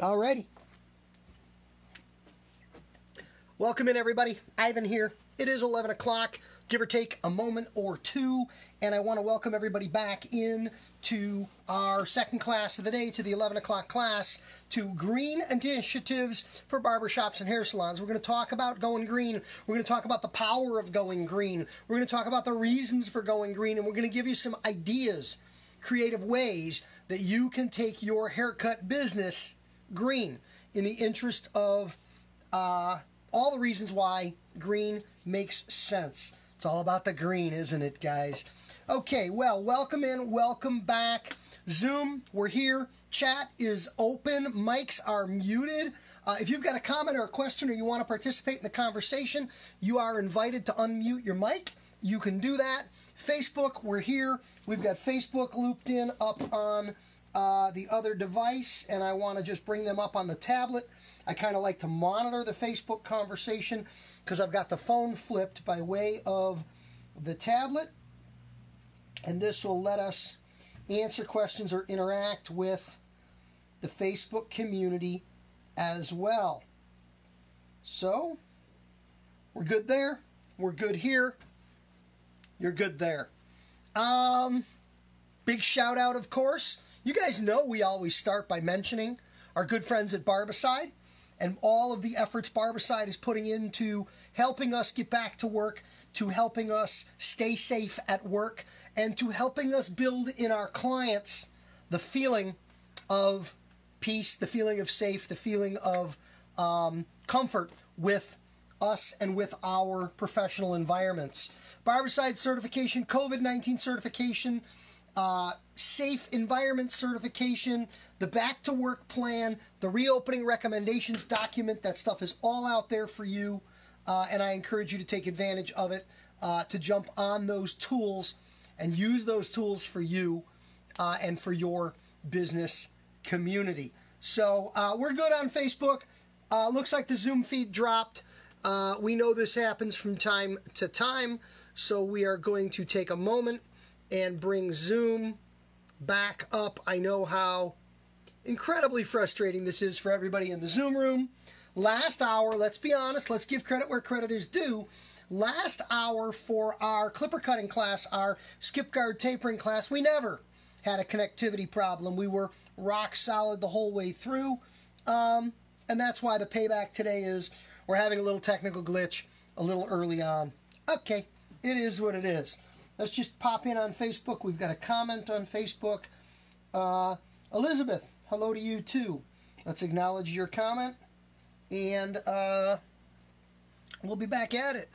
Alrighty. Welcome in, everybody. Ivan here. It is 11 o'clock, give or take a moment or two, and I want to welcome everybody back in to our second class of the day, to the 11 o'clock class, to green initiatives for barbershops and hair salons. We're going to talk about going green. We're going to talk about the power of going green. We're going to talk about the reasons for going green, and we're going to give you some ideas, creative ways that you can take your haircut business green in the interest of uh, all the reasons why green makes sense. It's all about the green, isn't it, guys? Okay, well, welcome in, welcome back. Zoom, we're here. Chat is open, mics are muted. Uh, if you've got a comment or a question or you want to participate in the conversation, you are invited to unmute your mic. You can do that. Facebook, we're here. We've got Facebook looped in up on uh, the other device, and I want to just bring them up on the tablet. I kind of like to monitor the Facebook conversation because I've got the phone flipped by way of the tablet. And this will let us answer questions or interact with the Facebook community as well. So, we're good there. We're good here. You're good there. Um, big shout out, of course. You guys know we always start by mentioning our good friends at Barbicide and all of the efforts Barbicide is putting into helping us get back to work, to helping us stay safe at work, and to helping us build in our clients the feeling of peace, the feeling of safe, the feeling of um, comfort with us and with our professional environments. Barbicide certification, COVID 19 certification, uh, safe environment certification, the back to work plan, the reopening recommendations document. That stuff is all out there for you, uh, and I encourage you to take advantage of it uh, to jump on those tools and use those tools for you uh, and for your business community. So uh, we're good on Facebook. Uh, looks like the Zoom feed dropped. we know this happens from time to time, so we are going to take a moment and bring Zoom back up. I know how incredibly frustrating this is for everybody in the Zoom room. Last hour, let's be honest, let's give credit where credit is due. Last hour for our clipper cutting class, our skip guard tapering class, we never had a connectivity problem. We were rock solid the whole way through. Um, and that's why the payback today is we're having a little technical glitch a little early on. Okay, it is what it is. Let's just pop in on Facebook. We've got a comment on Facebook. Uh, Elizabeth, hello to you too. Let's acknowledge your comment. And uh, we'll be back at it.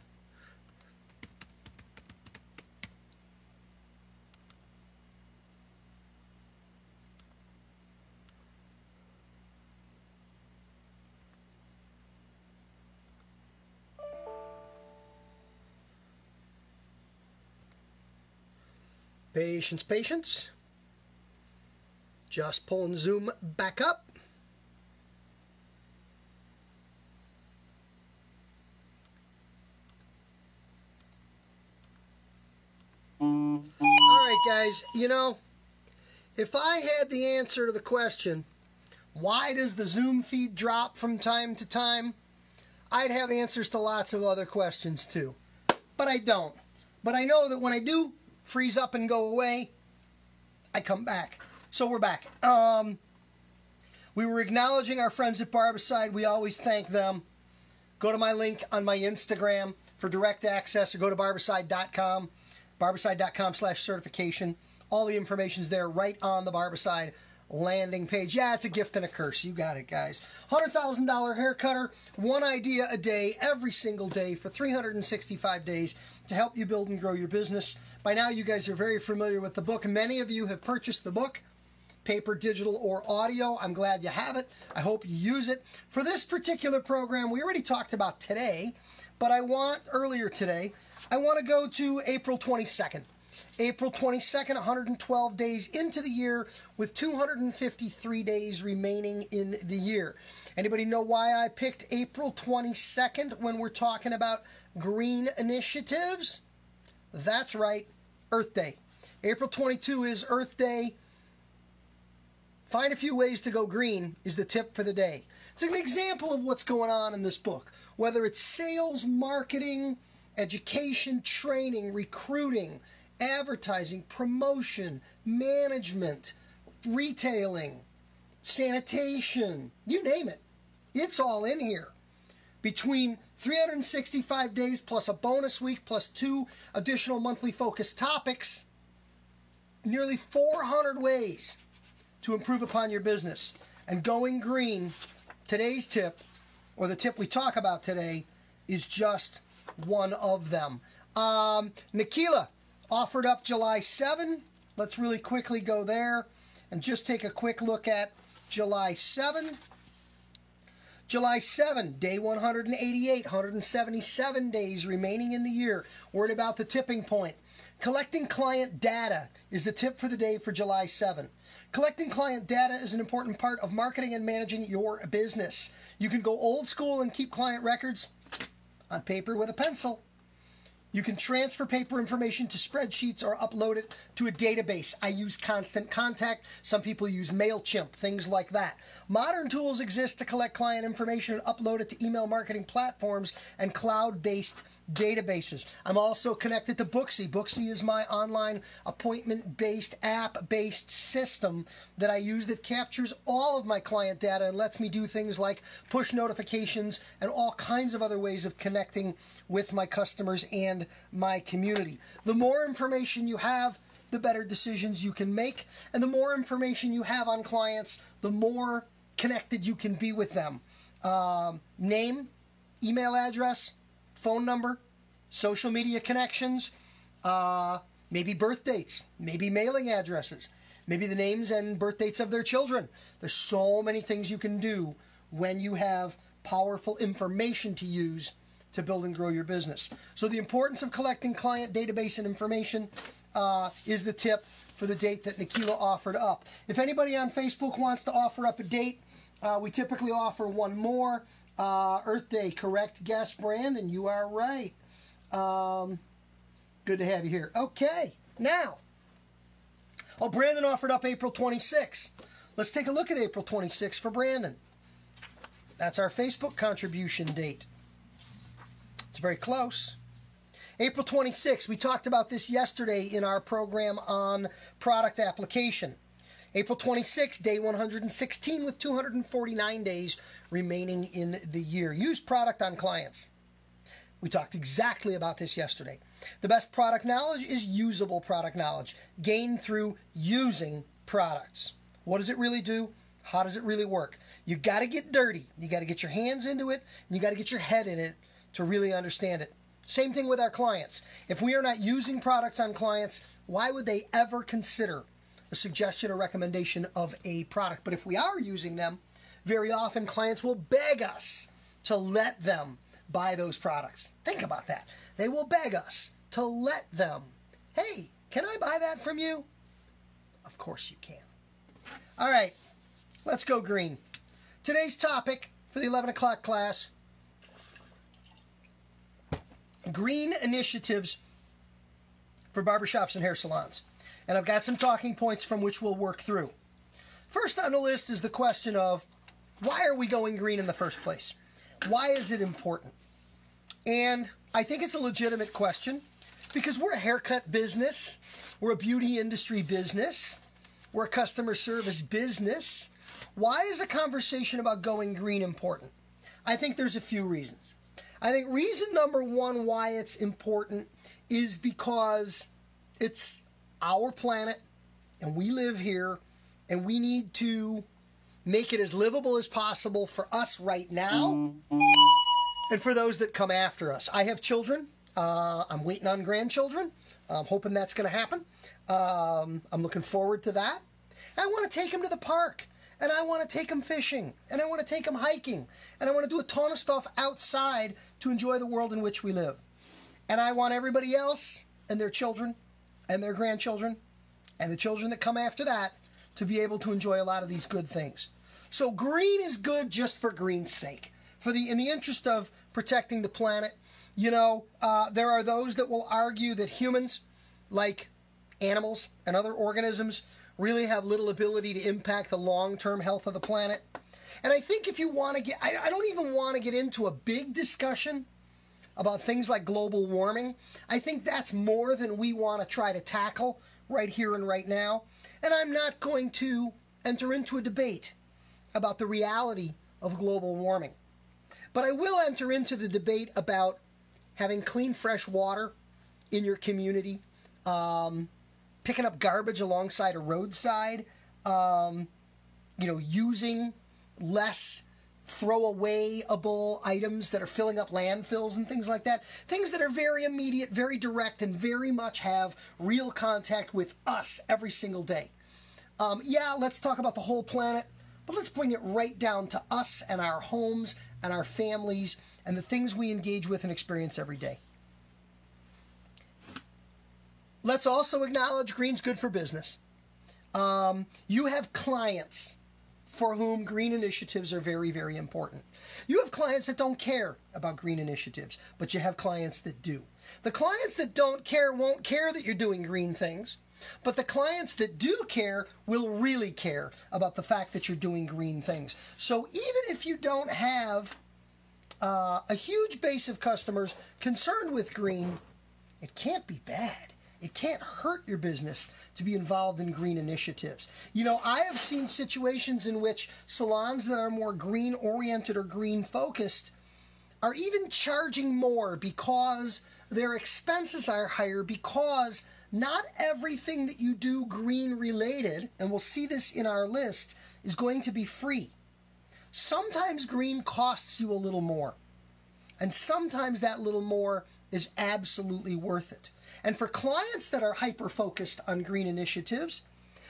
Patience, patience. Just pulling Zoom back up. All right, guys, you know, if I had the answer to the question, why does the Zoom feed drop from time to time? I'd have answers to lots of other questions too. But I don't. But I know that when I do freeze up and go away, I come back. So we're back. Um, we were acknowledging our friends at Barbicide. We always thank them. Go to my link on my Instagram for direct access or go to barbicide.com, barbicide.com slash certification. All the information's there right on the Barbicide landing page. Yeah, it's a gift and a curse. You got it, guys. $100,000 hair cutter, one idea a day, every single day for 365 days to help you build and grow your business. By now, you guys are very familiar with the book. Many of you have purchased the book, paper, digital, or audio. I'm glad you have it. I hope you use it. For this particular program, we already talked about today, but I want, earlier today, I want to go to April 22nd. April 22nd, 112 days into the year with 253 days remaining in the year. Anybody know why I picked April 22nd when we're talking about green initiatives? That's right, Earth Day. April 22 is Earth Day. Find a few ways to go green is the tip for the day. It's an example of what's going on in this book, whether it's sales, marketing, education, training, recruiting, advertising, promotion, management, retailing, sanitation, you name it. It's all in here. Between 365 days plus a bonus week plus two additional monthly focus topics, nearly 400 ways to improve upon your business. And going green, today's tip, or the tip we talk about today, is just one of them. Um, Nikila offered up July 7. Let's really quickly go there and just take a quick look at July 7. July 7, day 188, 177 days remaining in the year. Word about the tipping point. Collecting client data is the tip for the day for July 7. Collecting client data is an important part of marketing and managing your business. You can go old school and keep client records on paper with a pencil. You can transfer paper information to spreadsheets or upload it to a database. I use Constant Contact. Some people use MailChimp, things like that. Modern tools exist to collect client information and upload it to email marketing platforms and cloud based databases. I'm also connected to Booksy. Booksy is my online appointment based, app based system that I use that captures all of my client data and lets me do things like push notifications and all kinds of other ways of connecting with my customers and my community. The more information you have, the better decisions you can make. And the more information you have on clients, the more connected you can be with them. Um, name, email address, phone number, social media connections, uh, maybe birth dates, maybe mailing addresses, maybe the names and birth dates of their children. There's so many things you can do when you have powerful information to use to build and grow your business. So the importance of collecting client database and information uh, is the tip for the date that Nikila offered up. If anybody on Facebook wants to offer up a date, uh, we typically offer one more. Uh, Earth Day, correct guess, Brandon. You are right. Um, good to have you here. Okay, now. Oh, Brandon offered up April 26. Let's take a look at April 26 for Brandon. That's our Facebook contribution date. It's very close. April 26, we talked about this yesterday in our program on product application. April 26, day 116 with 249 days remaining in the year. Use product on clients. We talked exactly about this yesterday. The best product knowledge is usable product knowledge, gained through using products. What does it really do? How does it really work? You got to get dirty. You got to get your hands into it, and you got to get your head in it to really understand it. Same thing with our clients. If we are not using products on clients, why would they ever consider a suggestion or recommendation of a product. But if we are using them, very often clients will beg us to let them buy those products. Think about that. They will beg us to let them. Hey, can I buy that from you? Of course you can. All right, let's go green. Today's topic for the 11 o'clock class green initiatives for barbershops and hair salons and I've got some talking points from which we'll work through. First on the list is the question of why are we going green in the first place? Why is it important? And I think it's a legitimate question because we're a haircut business, we're a beauty industry business, we're a customer service business. Why is a conversation about going green important? I think there's a few reasons. I think reason number one why it's important is because it's our planet and we live here and we need to make it as livable as possible for us right now and for those that come after us. I have children. Uh, I'm waiting on grandchildren. I'm hoping that's going to happen. Um, I'm looking forward to that. I want to take them to the park and I want to take them fishing and I want to take them hiking and I want to do a ton of stuff outside to enjoy the world in which we live. And I want everybody else and their children and their grandchildren and the children that come after that to be able to enjoy a lot of these good things. So green is good just for green's sake. For the in the interest of protecting the planet, you know, uh, there are those that will argue that humans, like animals and other organisms, really have little ability to impact the long term health of the planet. And I think if you want to get, I, I don't even want to get into a big discussion about things like global warming. I think that's more than we want to try to tackle right here and right now. And I'm not going to enter into a debate about the reality of global warming. But I will enter into the debate about having clean, fresh water in your community, um, picking up garbage alongside a roadside, um, you know, using less throwawayable items that are filling up landfills and things like that. Things that are very immediate, very direct, and very much have real contact with us every single day. Um, yeah, let's talk about the whole planet, but let's bring it right down to us and our homes and our families and the things we engage with and experience every day. Let's also acknowledge green's good for business. Um, you have clients for whom green initiatives are very, very important. You have clients that don't care about green initiatives, but you have clients that do. The clients that don't care won't care that you're doing green things, but the clients that do care will really care about the fact that you're doing green things. So even if you don't have uh, a huge base of customers concerned with green, it can't be bad. It can't hurt your business to be involved in green initiatives. You know, I have seen situations in which salons that are more green oriented or green focused are even charging more because their expenses are higher because not everything that you do green related, and we'll see this in our list, is going to be free. Sometimes green costs you a little more, and sometimes that little more is absolutely worth it. And for clients that are hyper focused on green initiatives,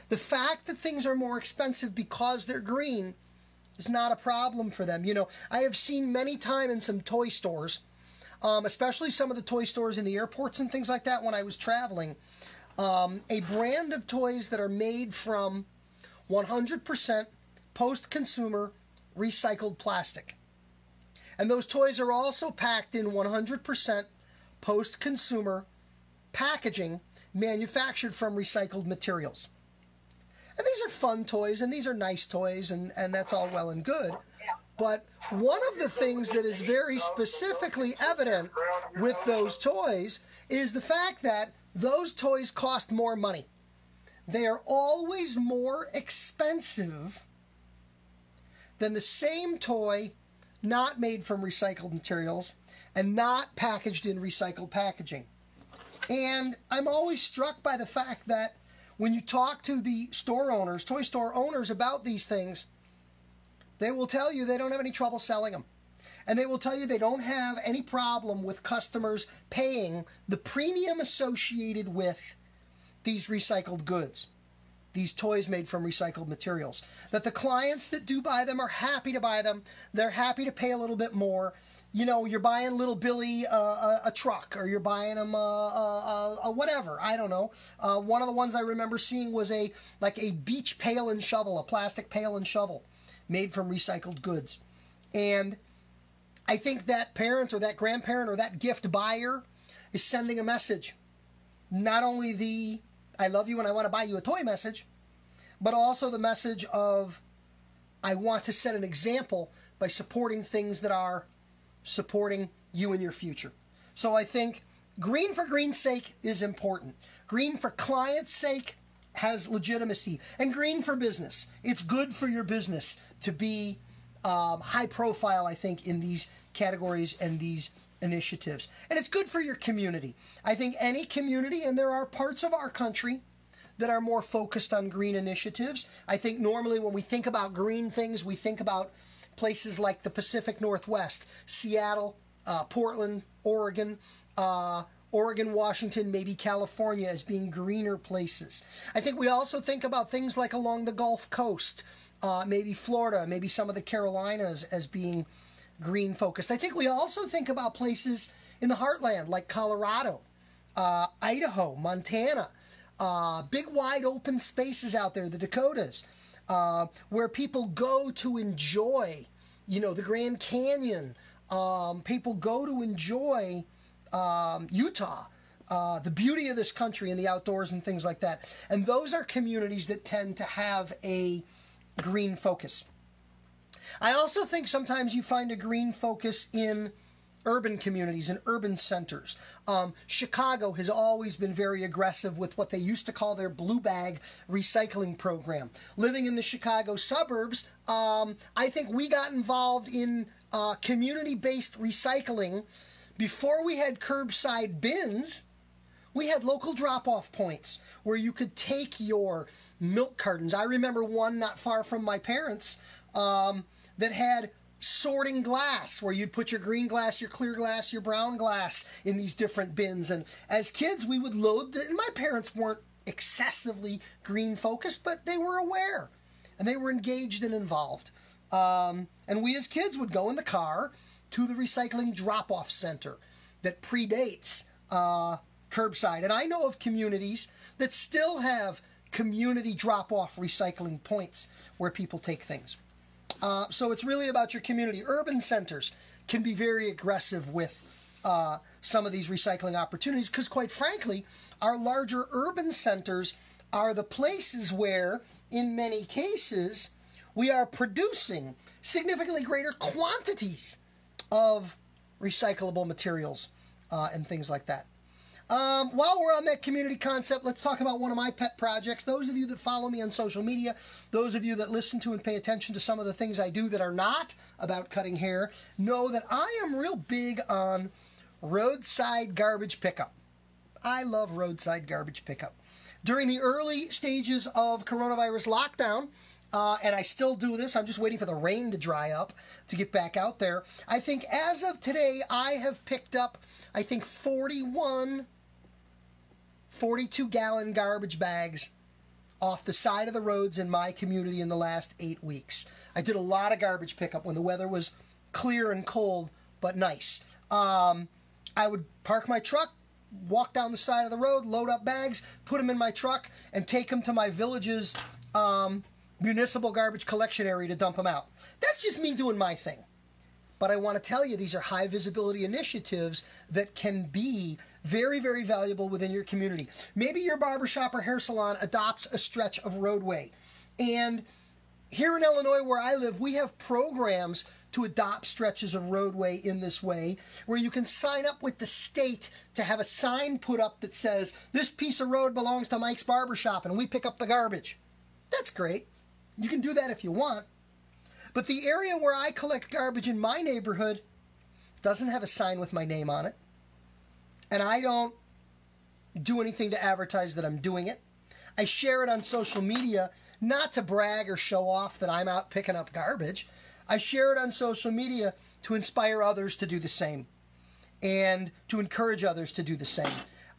the fact that things are more expensive because they're green is not a problem for them. You know, I have seen many times in some toy stores, um, especially some of the toy stores in the airports and things like that when I was traveling, um, a brand of toys that are made from 100% post consumer recycled plastic. And those toys are also packed in 100% post consumer packaging manufactured from recycled materials. And these are fun toys and these are nice toys, and, and that's all well and good. But one of the things that is very specifically evident with those toys is the fact that those toys cost more money. They are always more expensive than the same toy not made from recycled materials and not packaged in recycled packaging. And I'm always struck by the fact that when you talk to the store owners, toy store owners about these things, they will tell you they don't have any trouble selling them. And they will tell you they don't have any problem with customers paying the premium associated with these recycled goods, these toys made from recycled materials. That the clients that do buy them are happy to buy them, they're happy to pay a little bit more. You know, you're buying little Billy uh, a, a, truck, or you're buying him a, a, a whatever. I don't know. Uh, one of the ones I remember seeing was a like a beach pail and shovel, a plastic pail and shovel, made from recycled goods, and I think that parent or that grandparent or that gift buyer is sending a message. Not only the I love you and I want to buy you a toy message, but also the message of I want to set an example by supporting things that are supporting you in your future. So I think green for green's sake is important. Green for client's sake has legitimacy. And green for business. It's good for your business to be um, high profile, I think, in these categories and these initiatives. And it's good for your community. I think any community, and there are parts of our country that are more focused on green initiatives. I think normally when we think about green things, we think about places like the Pacific Northwest, Seattle, uh, Portland, Oregon. Uh, Oregon, Washington, maybe California as being greener places. I think we also think about things like along the Gulf Coast, uh, maybe Florida, maybe some of the Carolinas as being green focused. I think we also think about places in the heartland like Colorado, uh, Idaho, Montana, uh, big wide open spaces out there, the Dakotas, uh, where people go to enjoy, you know, the Grand Canyon. Um, people go to enjoy um, Utah. uh, the beauty of this country and the outdoors and things like that. And those are communities that tend to have a green focus. I also think sometimes you find a green focus in urban communities and urban centers. Um, Chicago has always been very aggressive with what they used to call their blue bag recycling program. Living in the Chicago suburbs, um, I think we got involved in uh, community based recycling before we had curbside bins. We had local drop off points where you could take your milk cartons. I remember one not far from my parents um, that had sorting glass where you'd put your green glass, your clear glass, your brown glass in these different bins. And as kids, we would load the, and my parents weren't excessively green focused, but they were aware and they were engaged and involved. Um, and we as kids would go in the car to the recycling drop off center that predates uh, curbside. And I know of communities that still have community drop off recycling points where people take things. Uh, so it's really about your community. Urban centers can be very aggressive with uh, some of these recycling opportunities because, quite frankly, our larger urban centers are the places where, in many cases, we are producing significantly greater quantities of recyclable materials uh, and things like that. Um, while we're on that community concept, let's talk about one of my pet projects. Those of you that follow me on social media, those of you that listen to and pay attention to some of the things I do that are not about cutting hair, know that I am real big on roadside garbage pickup. I love roadside garbage pickup. During the early stages of coronavirus lockdown, uh, and I still do this. I'm just waiting for the rain to dry up to get back out there. I think as of today, I have picked up, I think, 41 42 gallon garbage bags off the side of the roads in my community in the last eight weeks. I did a lot of garbage pickup when the weather was clear and cold, but nice. Um, I would park my truck, walk down the side of the road, load up bags, put them in my truck, and take them to my village's um, municipal garbage collection area to dump them out. That's just me doing my thing. But I want to tell you, these are high visibility initiatives that can be very, very valuable within your community. Maybe your barbershop or hair salon adopts a stretch of roadway. And here in Illinois, where I live, we have programs to adopt stretches of roadway in this way, where you can sign up with the state to have a sign put up that says, This piece of road belongs to Mike's Barbershop and we pick up the garbage. That's great. You can do that if you want. But the area where I collect garbage in my neighborhood doesn't have a sign with my name on it. And I don't do anything to advertise that I'm doing it. I share it on social media not to brag or show off that I'm out picking up garbage. I share it on social media to inspire others to do the same and to encourage others to do the same.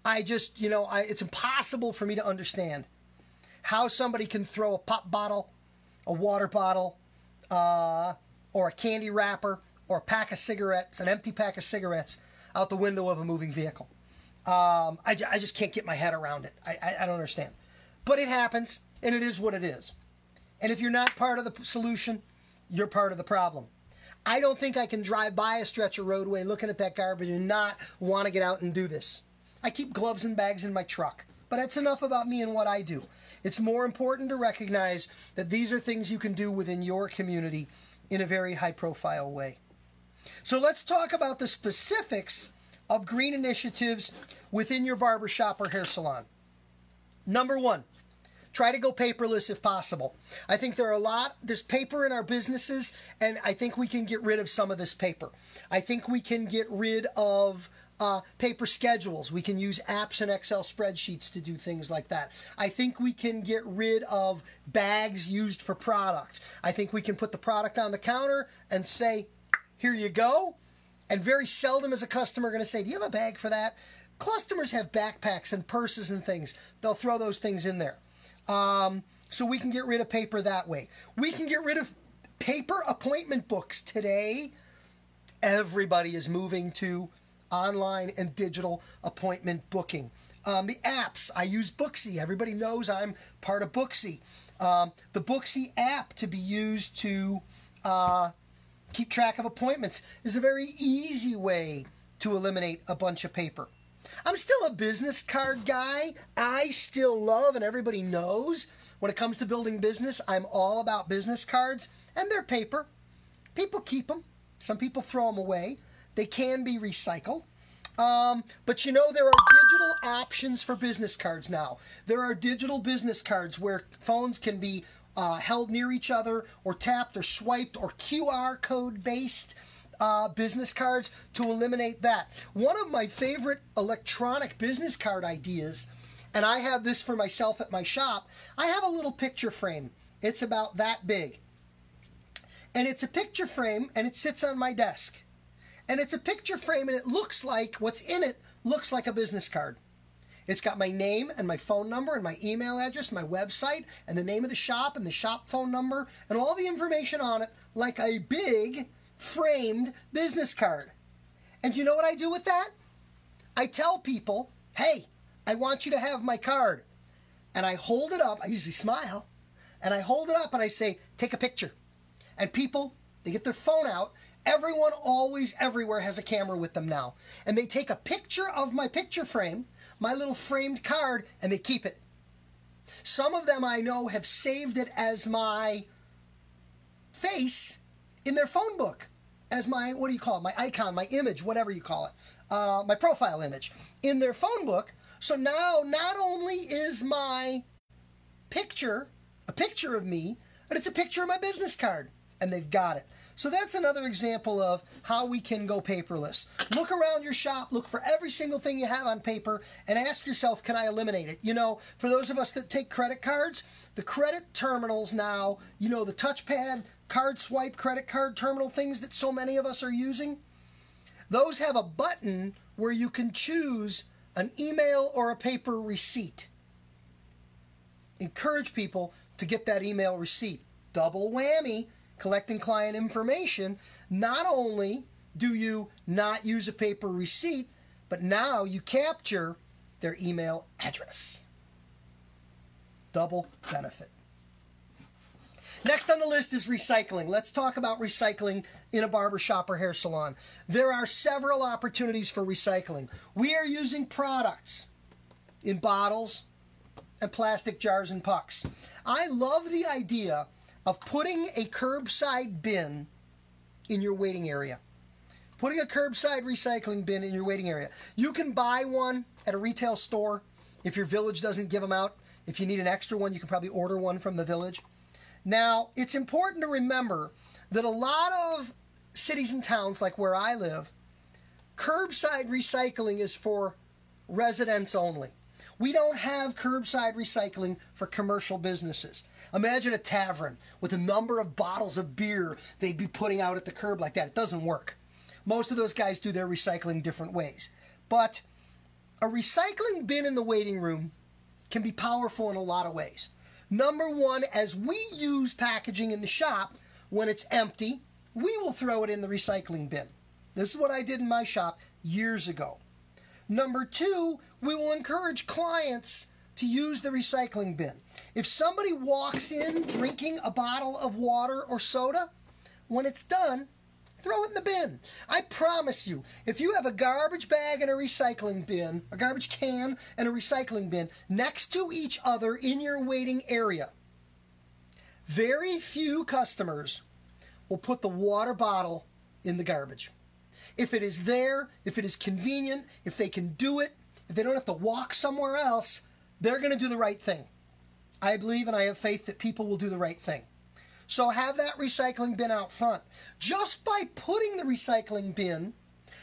I just, you know, I, it's impossible for me to understand how somebody can throw a pop bottle, a water bottle, uh, or a candy wrapper or a pack of cigarettes, an empty pack of cigarettes, out the window of a moving vehicle. Um, I, I, just can't get my head around it. I, I, I don't understand. But it happens, and it is what it is. And if you're not part of the solution, you're part of the problem. I don't think I can drive by a stretch of roadway looking at that garbage and not want to get out and do this. I keep gloves and bags in my truck. But that's enough about me and what I do. It's more important to recognize that these are things you can do within your community in a very high profile way. So let's talk about the specifics of green initiatives within your barbershop or hair salon. Number one, try to go paperless if possible. I think there are a lot, there's paper in our businesses, and I think we can get rid of some of this paper. I think we can get rid of uh, paper schedules. We can use apps and Excel spreadsheets to do things like that. I think we can get rid of bags used for product. I think we can put the product on the counter and say, here you go. And very seldom is a customer going to say, do you have a bag for that? Customers have backpacks and purses and things. They'll throw those things in there. Um, so we can get rid of paper that way. We can get rid of paper appointment books today. Everybody is moving to online and digital appointment booking. Um, the apps, I use Booksy. Everybody knows I'm part of Booksy. Um, the Booksy app to be used to uh, keep track of appointments is a very easy way to eliminate a bunch of paper. I'm still a business card guy. I still love, and everybody knows, when it comes to building business, I'm all about business cards, and they're paper. People keep them, some people throw them away. They can be recycled. Um, but you know, there are digital options for business cards now. There are digital business cards where phones can be uh, held near each other or tapped or swiped or QR code based. Uh, business cards to eliminate that. One of my favorite electronic business card ideas, and I have this for myself at my shop, I have a little picture frame. It's about that big. And it's a picture frame and it sits on my desk. And it's a picture frame and it looks like what's in it looks like a business card. It's got my name and my phone number and my email address, my website, and the name of the shop and the shop phone number and all the information on it like a big framed business card. And you know what I do with that? I tell people, hey, I want you to have my card. And I hold it up, I usually smile, and I hold it up and I say, take a picture. And people, they get their phone out Everyone always everywhere has a camera with them now. And they take a picture of my picture frame, my little framed card, and they keep it. Some of them I know have saved it as my face in their phone book, as my, what do you call it, my icon, my image, whatever you call it, uh, my profile image in their phone book. So now not only is my picture a picture of me, but it's a picture of my business card, and they've got it. So that's another example of how we can go paperless. Look around your shop, look for every single thing you have on paper, and ask yourself, can I eliminate it? You know, for those of us that take credit cards, the credit terminals now, you know, the touchpad, card swipe, credit card terminal things that so many of us are using, those have a button where you can choose an email or a paper receipt. Encourage people to get that email receipt. Double whammy collecting client information, not only do you not use a paper receipt, but now you capture their email address. Double benefit. Next on the list is recycling. Let's talk about recycling in a barbershop or hair salon. There are several opportunities for recycling. We are using products in bottles and plastic jars and pucks. I love the idea of putting a curbside bin in your waiting area. Putting a curbside recycling bin in your waiting area. You can buy one at a retail store if your village doesn't give them out. If you need an extra one, you can probably order one from the village. Now, it's important to remember that a lot of cities and towns, like where I live, curbside recycling is for residents only. We don't have curbside recycling for commercial businesses. Imagine a tavern with a number of bottles of beer they'd be putting out at the curb like that. It doesn't work. Most of those guys do their recycling different ways. But a recycling bin in the waiting room can be powerful in a lot of ways. Number one, as we use packaging in the shop, when it's empty, we will throw it in the recycling bin. This is what I did in my shop years ago. Number two, we will encourage clients to use the recycling bin. If somebody walks in drinking a bottle of water or soda, when it's done, throw it in the bin. I promise you, if you have a garbage bag and a recycling bin, a garbage can and a recycling bin next to each other in your waiting area, very few customers will put the water bottle in the garbage. If it is there, if it is convenient, if they can do it, if they don't have to walk somewhere else, they're going to do the right thing. I believe and I have faith that people will do the right thing. So have that recycling bin out front. Just by putting the recycling bin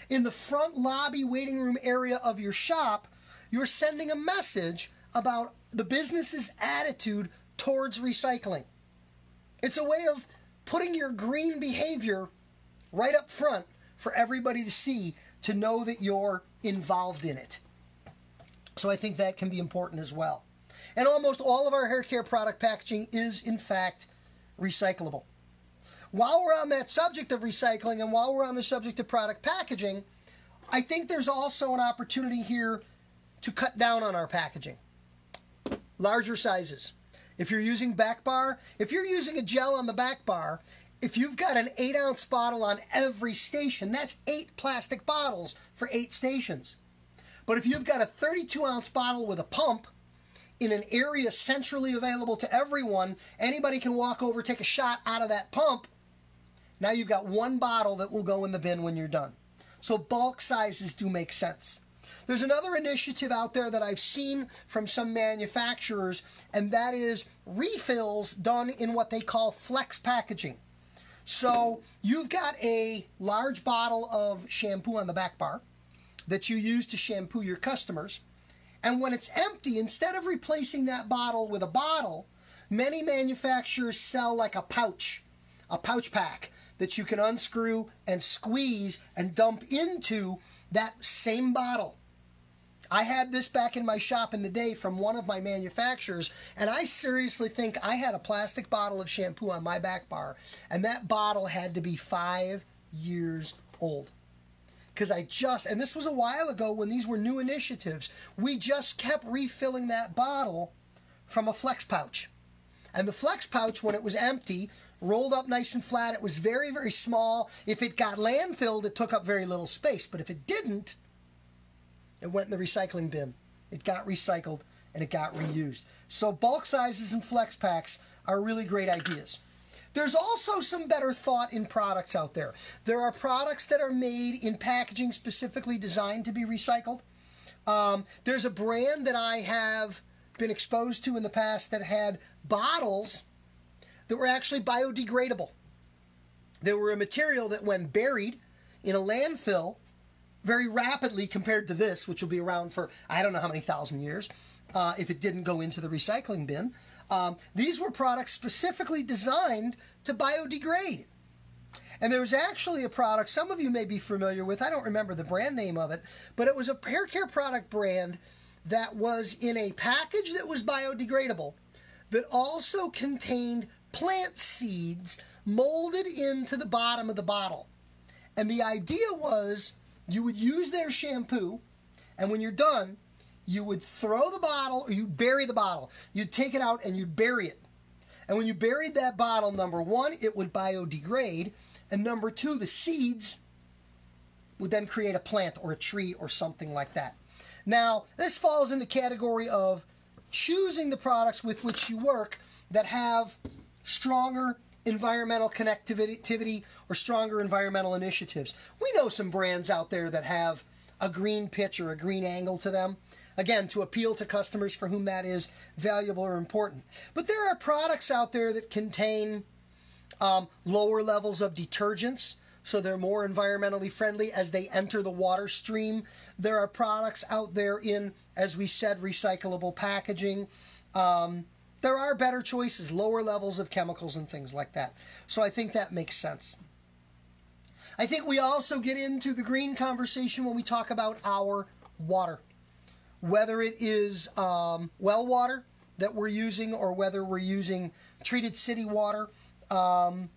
in the front lobby waiting room area of your shop, you're sending a message about the business's attitude towards recycling. It's a way of putting your green behavior right up front for everybody to see to know that you're involved in it. So I think that can be important as well. And almost all of our hair care product packaging is, in fact, recyclable. While we're on that subject of recycling and while we're on the subject of product packaging, I think there's also an opportunity here to cut down on our packaging. Larger sizes. If you're using back bar, if you're using a gel on the back bar, if you've got an eight ounce bottle on every station, that's eight plastic bottles for eight stations. But if you've got a 32 ounce bottle with a pump in an area centrally available to everyone, anybody can walk over, take a shot out of that pump. Now you've got one bottle that will go in the bin when you're done. So bulk sizes do make sense. There's another initiative out there that I've seen from some manufacturers, and that is refills done in what they call flex packaging. So you've got a large bottle of shampoo on the back bar that you use to shampoo your customers. And when it's empty, instead of replacing that bottle with a bottle, many manufacturers sell like a pouch, a pouch pack that you can unscrew and squeeze and dump into that same bottle. I had this back in my shop in the day from one of my manufacturers, and I seriously think I had a plastic bottle of shampoo on my back bar, and that bottle had to be five years old. Because I just, and this was a while ago when these were new initiatives, we just kept refilling that bottle from a flex pouch. And the flex pouch, when it was empty, rolled up nice and flat. It was very, very small. If it got landfilled, it took up very little space. But if it didn't, it went in the recycling bin. It got recycled and it got reused. So bulk sizes and flex packs are really great ideas. There's also some better thought in products out there. There are products that are made in packaging specifically designed to be recycled. Um, there's a brand that I have been exposed to in the past that had bottles that were actually biodegradable. They were a material that, when buried in a landfill, very rapidly compared to this, which will be around for I don't know how many thousand years, uh, if it didn't go into the recycling bin. Um, these were products specifically designed to biodegrade. And there was actually a product some of you may be familiar with. I don't remember the brand name of it, but it was a hair care product brand that was in a package that was biodegradable that also contained plant seeds molded into the bottom of the bottle. And the idea was you would use their shampoo, and when you're done, you would throw the bottle or you'd bury the bottle. You'd take it out and you'd bury it. And when you buried that bottle, number one, it would biodegrade, and number two, the seeds would then create a plant or a tree or something like that. Now, this falls in the category of choosing the products with which you work that have stronger environmental connectivity or stronger environmental initiatives. We know some brands out there that have a green pitch or a green angle to them. Again, to appeal to customers for whom that is valuable or important. But there are products out there that contain um, lower levels of detergents, so they're more environmentally friendly as they enter the water stream. There are products out there in, as we said, recyclable packaging. Um, there are better choices, lower levels of chemicals and things like that. So I think that makes sense. I think we also get into the green conversation when we talk about our water. Whether it is um, well water that we're using or whether we're using treated city water, um,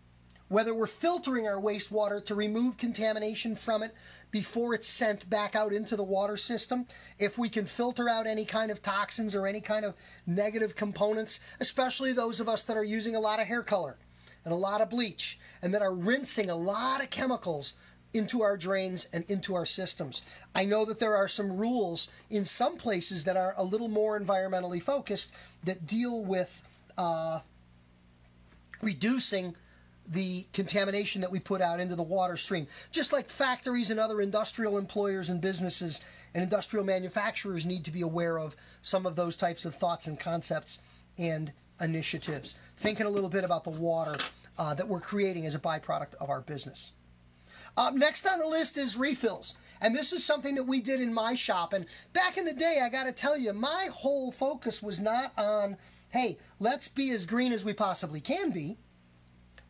whether we're filtering our wastewater to remove contamination from it before it's sent back out into the water system, if we can filter out any kind of toxins or any kind of negative components, especially those of us that are using a lot of hair color and a lot of bleach and that are rinsing a lot of chemicals into our drains and into our systems. I know that there are some rules in some places that are a little more environmentally focused that deal with uh, reducing the contamination that we put out into the water stream. Just like factories and other industrial employers and businesses and industrial manufacturers need to be aware of some of those types of thoughts and concepts and initiatives. Thinking a little bit about the water uh, that we're creating as a byproduct of our business. Uh, next on the list is refills. And this is something that we did in my shop. And back in the day, I got to tell you, my whole focus was not on, hey, let's be as green as we possibly can be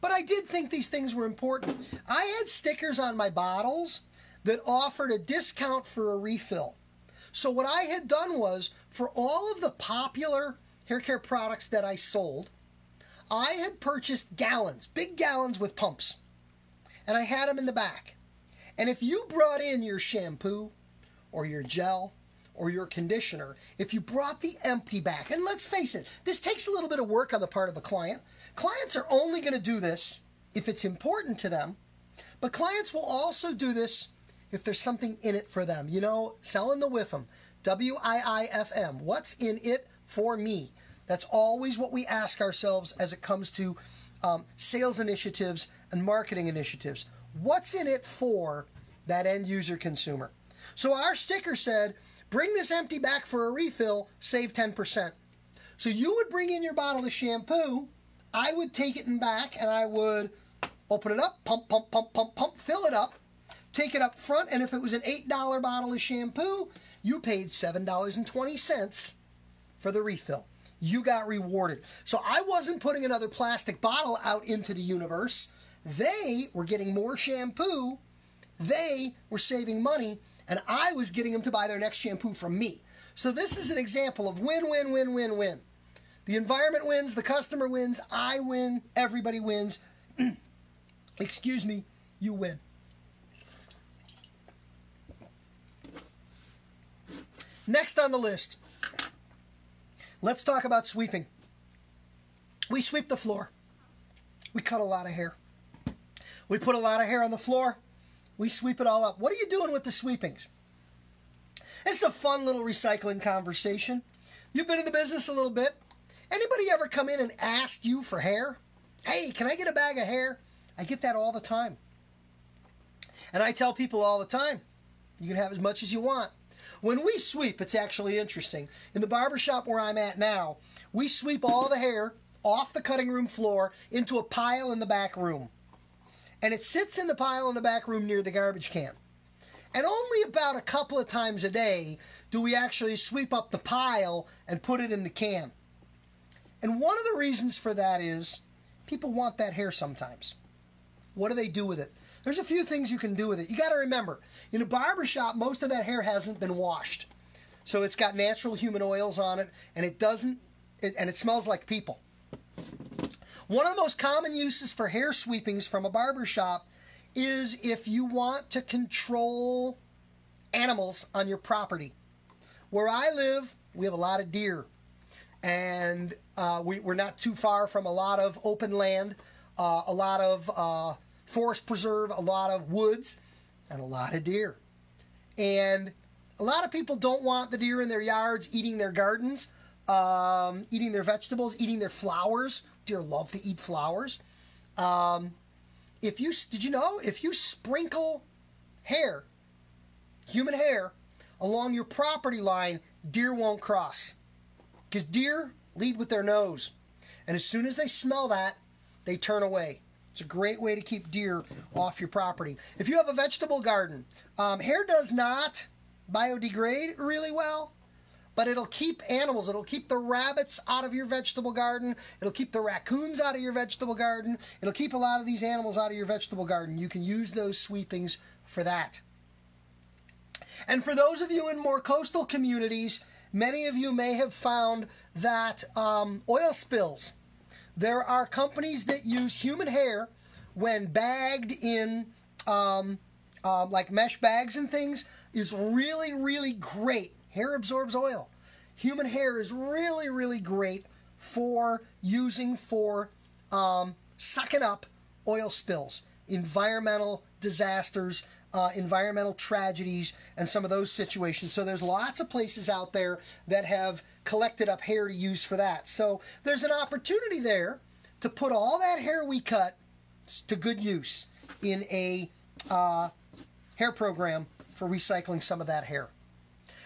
but I did think these things were important. I had stickers on my bottles that offered a discount for a refill. So what I had done was for all of the popular hair care products that I sold, I had purchased gallons, big gallons with pumps. And I had them in the back. And if you brought in your shampoo or your gel or your conditioner, if you brought the empty back, and let's face it, this takes a little bit of work on the part of the client. Clients are only going to do this if it's important to them, but clients will also do this if there's something in it for them. You know, selling the WIFM, W I I F M. What's in it for me? That's always what we ask ourselves as it comes to um, sales initiatives and marketing initiatives. What's in it for that end user consumer? So our sticker said, bring this empty back for a refill, save 10%. So you would bring in your bottle of shampoo, I would take it in back and I would open it up, pump, pump, pump, pump, pump, fill it up, take it up front, and if it was an $8 bottle of shampoo, you paid $7.20 for the refill. You got rewarded. So I wasn't putting another plastic bottle out into the universe. They were getting more shampoo, they were saving money, and I was getting them to buy their next shampoo from me. So this is an example of win, win, win, win, win. The environment wins, the customer wins, I win, everybody wins. Excuse me, you win. Next on the list, let's talk about sweeping. We sweep the floor. We cut a lot of hair. We put a lot of hair on the floor. We sweep it all up. What are you doing with the sweepings? It's a fun little recycling conversation. You've been in the business a little bit. Anybody ever come in and ask you for hair? Hey, can I get a bag of hair? I get that all the time. And I tell people all the time, you can have as much as you want. When we sweep, it's actually interesting. In the barbershop where I'm at now, we sweep all the hair off the cutting room floor into a pile in the back room. And it sits in the pile in the back room near the garbage can. And only about a couple of times a day do we actually sweep up the pile and put it in the can. And one of the reasons for that is people want that hair sometimes. What do they do with it? There's a few things you can do with it. You got to remember, in a barbershop, most of that hair hasn't been washed. So it's got natural human oils on it, and it doesn't, it, and it smells like people. One of the most common uses for hair sweepings from a barbershop is if you want to control animals on your property. Where I live, we have a lot of deer, and uh, we, are not too far from a lot of open land, uh, a lot of uh, forest preserve, a lot of woods, and a lot of deer. And a lot of people don't want the deer in their yards eating their gardens, um, eating their vegetables, eating their flowers. Deer love to eat flowers. Um, if you did you know if you sprinkle hair, human hair, along your property line, deer won't cross, because deer lead with their nose, and as soon as they smell that, they turn away. It's a great way to keep deer off your property. If you have a vegetable garden, um, hair does not biodegrade really well, but it'll keep animals, it'll keep the rabbits out of your vegetable garden, it'll keep the raccoons out of your vegetable garden, it'll keep a lot of these animals out of your vegetable garden. You can use those sweepings for that. And for those of you in more coastal communities, many of you may have found that um, oil spills there are companies that use human hair when bagged in um, uh, like mesh bags and things is really, really great. Hair absorbs oil. Human hair is really, really great for using for um, sucking up oil spills, environmental disasters, uh, environmental tragedies and some of those situations. So there's lots of places out there that have collected up hair to use for that. So there's an opportunity there to put all that hair we cut to good use in a uh, hair program for recycling some of that hair.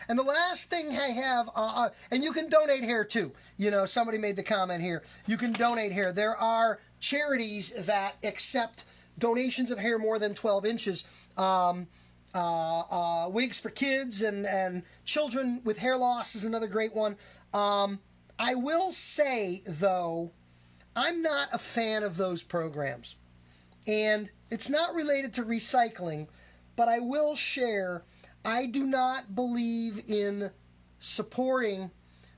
And the last thing I have, uh, uh, and you can donate hair too. You know, somebody made the comment here. You can donate hair. There are charities that accept donations of hair more than 12 inches um, uh, uh, wigs for kids and, and children with hair loss is another great one. Um, I will say, though, I'm not a fan of those programs. And it's not related to recycling, but I will share I do not believe in supporting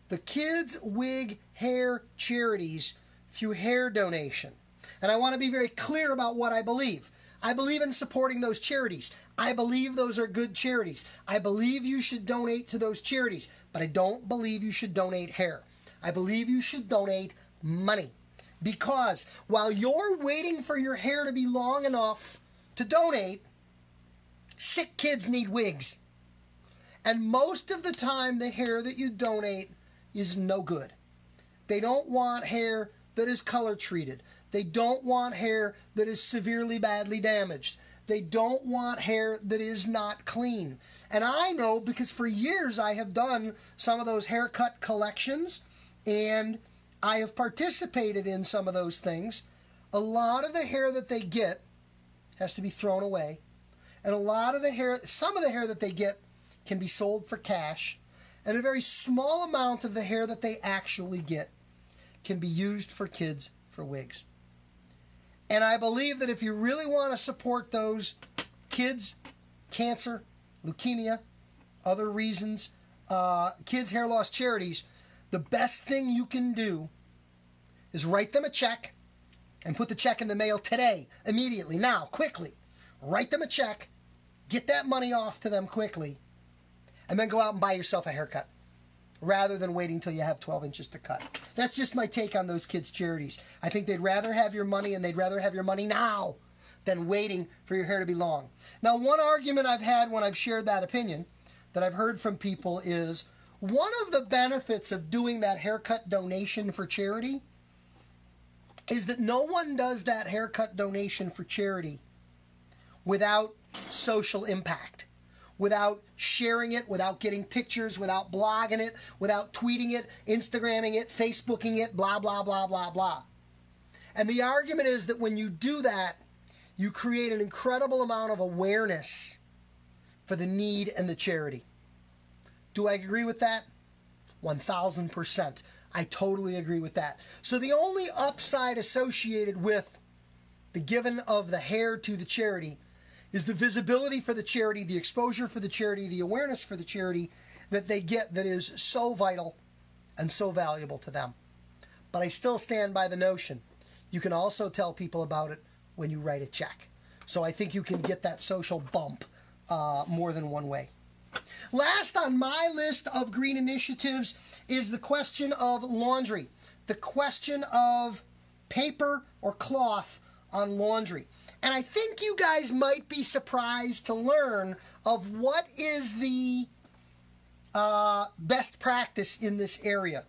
the kids' wig hair charities through hair donation. And I want to be very clear about what I believe. I believe in supporting those charities. I believe those are good charities. I believe you should donate to those charities, but I don't believe you should donate hair. I believe you should donate money. Because while you're waiting for your hair to be long enough to donate, Sick kids need wigs. And most of the time, the hair that you donate is no good. They don't want hair that is color treated. They don't want hair that is severely badly damaged. They don't want hair that is not clean. And I know because for years I have done some of those haircut collections and I have participated in some of those things. A lot of the hair that they get has to be thrown away. And a lot of the hair, some of the hair that they get can be sold for cash. And a very small amount of the hair that they actually get can be used for kids for wigs. And I believe that if you really want to support those kids, cancer, leukemia, other reasons, uh, kids' hair loss charities, the best thing you can do is write them a check and put the check in the mail today, immediately, now, quickly. Write them a check, get that money off to them quickly, and then go out and buy yourself a haircut rather than waiting till you have 12 inches to cut. That's just my take on those kids' charities. I think they'd rather have your money and they'd rather have your money now than waiting for your hair to be long. Now, one argument I've had when I've shared that opinion that I've heard from people is one of the benefits of doing that haircut donation for charity is that no one does that haircut donation for charity without social impact, without sharing it, without getting pictures, without blogging it, without tweeting it, Instagramming it, Facebooking it, blah, blah, blah, blah, blah. And the argument is that when you do that, you create an incredible amount of awareness for the need and the charity. Do I agree with that? 1000%. I totally agree with that. So the only upside associated with the giving of the hair to the charity is the visibility for the charity, the exposure for the charity, the awareness for the charity that they get that is so vital and so valuable to them. But I still stand by the notion you can also tell people about it when you write a check. So I think you can get that social bump uh, more than one way. Last on my list of green initiatives is the question of laundry, the question of paper or cloth on laundry. And I think you guys might be surprised to learn of what is the uh, best practice in this area.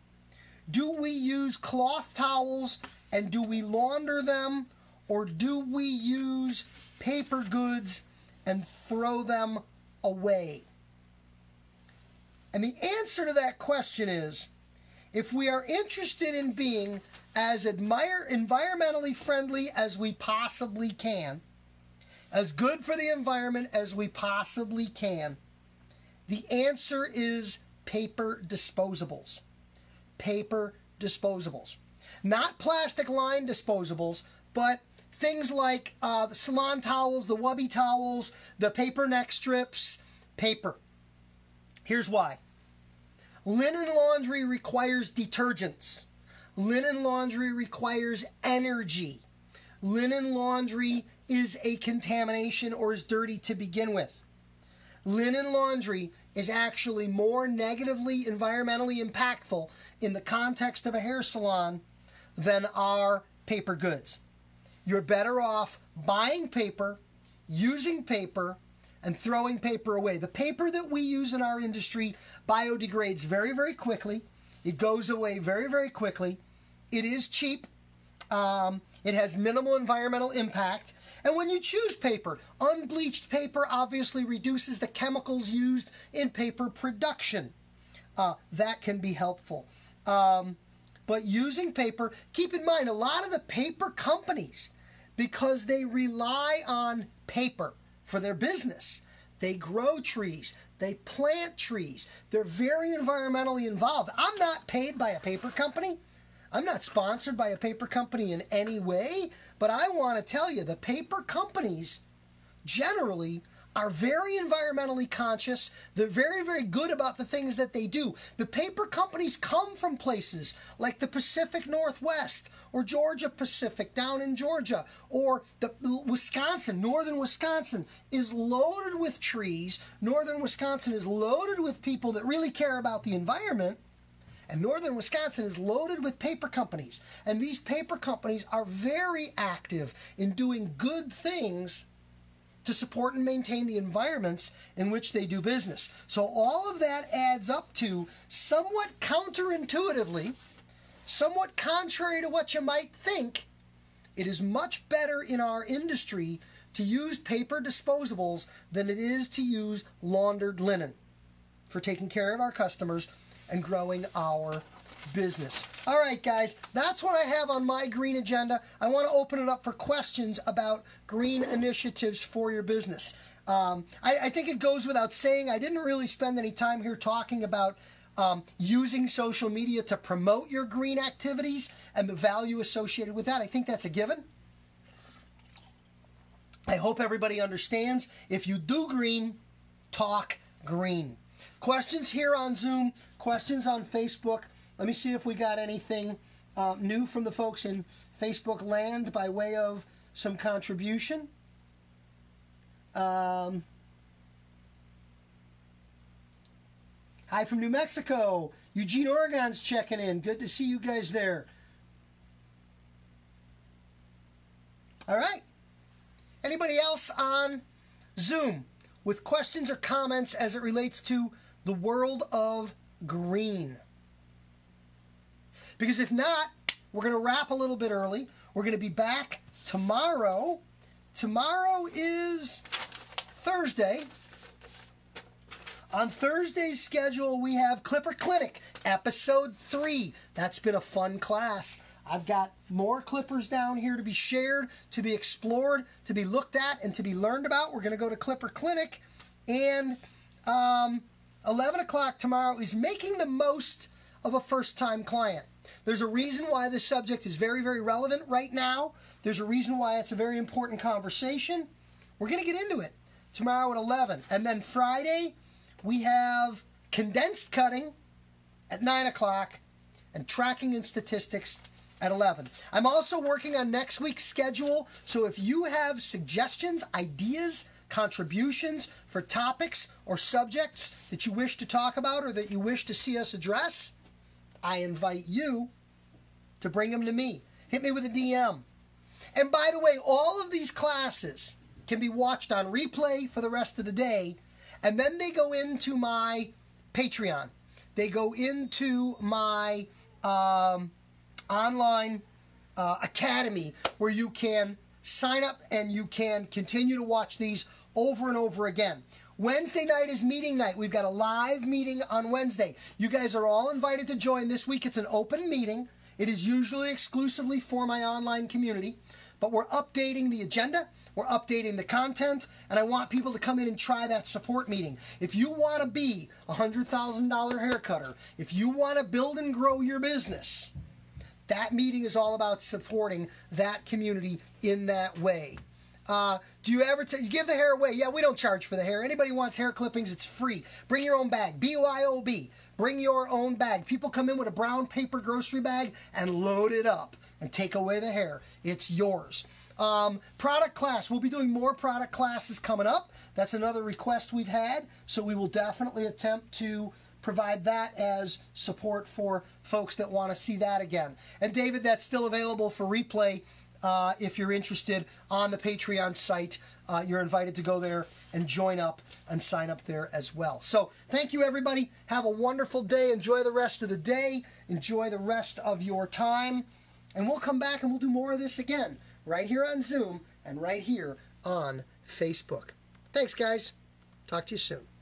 Do we use cloth towels and do we launder them or do we use paper goods and throw them away? And the answer to that question is if we are interested in being as admire, environmentally friendly as we possibly can, as good for the environment as we possibly can, the answer is paper disposables. Paper disposables. Not plastic line disposables, but things like uh, the salon towels, the wubby towels, the paper neck strips, paper. Here's why. Linen laundry requires detergents. Linen laundry requires energy. Linen laundry is a contamination or is dirty to begin with. Linen laundry is actually more negatively environmentally impactful in the context of a hair salon than are paper goods. You're better off buying paper, using paper, and throwing paper away. The paper that we use in our industry biodegrades very, very quickly. It goes away very, very quickly. It is cheap. Um, it has minimal environmental impact. And when you choose paper, unbleached paper obviously reduces the chemicals used in paper production. Uh, that can be helpful. Um, but using paper, keep in mind a lot of the paper companies, because they rely on paper for their business. They grow trees, they plant trees, they're very environmentally involved. I'm not paid by a paper company. I'm not sponsored by a paper company in any way, but I want to tell you the paper companies generally are very environmentally conscious. They're very, very good about the things that they do. The paper companies come from places like the Pacific Northwest or Georgia Pacific down in Georgia or the Wisconsin, northern Wisconsin is loaded with trees. Northern Wisconsin is loaded with people that really care about the environment. And northern Wisconsin is loaded with paper companies. And these paper companies are very active in doing good things to support and maintain the environments in which they do business. So all of that adds up to somewhat counterintuitively, somewhat contrary to what you might think, it is much better in our industry to use paper disposables than it is to use laundered linen for taking care of our customers and growing our business. All right, guys, that's what I have on my green agenda. I want to open it up for questions about green initiatives for your business. Um, I, I, think it goes without saying, I didn't really spend any time here talking about um, using social media to promote your green activities and the value associated with that. I think that's a given. I hope everybody understands. If you do green, talk green. Questions here on Zoom, questions on Facebook. Let me see if we got anything uh, new from the folks in Facebook land by way of some contribution. Um, hi from New Mexico. Eugene, Oregon's checking in. Good to see you guys there. All right. Anybody else on Zoom with questions or comments as it relates to the world of green? Because if not, we're going to wrap a little bit early. We're going to be back tomorrow. Tomorrow is Thursday. On Thursday's schedule, we have Clipper Clinic, episode three. That's been a fun class. I've got more clippers down here to be shared, to be explored, to be looked at, and to be learned about. We're going to go to Clipper Clinic. And um, 11 o'clock tomorrow is making the most of a first time client. There's a reason why this subject is very, very relevant right now. There's a reason why it's a very important conversation. We're going to get into it tomorrow at 11. And then Friday, we have condensed cutting at 9 o'clock and tracking and statistics at 11. I'm also working on next week's schedule, so if you have suggestions, ideas, contributions for topics or subjects that you wish to talk about or that you wish to see us address, I invite you to bring them to me. Hit me with a DM. And by the way, all of these classes can be watched on replay for the rest of the day, and then they go into my Patreon. They go into my um, online uh, academy where you can sign up and you can continue to watch these over and over again. Wednesday night is meeting night. We've got a live meeting on Wednesday. You guys are all invited to join. This week it's an open meeting. It is usually exclusively for my online community, but we're updating the agenda. We're updating the content, and I want people to come in and try that support meeting. If you want to be a $100,000 hair cutter, if you want to build and grow your business, that meeting is all about supporting that community in that way. Uh, do you ever t- you give the hair away? Yeah, we don't charge for the hair. Anybody wants hair clippings, it's free. Bring your own bag. BYOB. Bring your own bag. People come in with a brown paper grocery bag and load it up and take away the hair. It's yours. Um, product class. We'll be doing more product classes coming up. That's another request we've had. So we will definitely attempt to provide that as support for folks that want to see that again. And David, that's still available for replay uh, if you're interested on the Patreon site. Uh, you're invited to go there and join up and sign up there as well. So, thank you, everybody. Have a wonderful day. Enjoy the rest of the day. Enjoy the rest of your time. And we'll come back and we'll do more of this again right here on Zoom and right here on Facebook. Thanks, guys. Talk to you soon.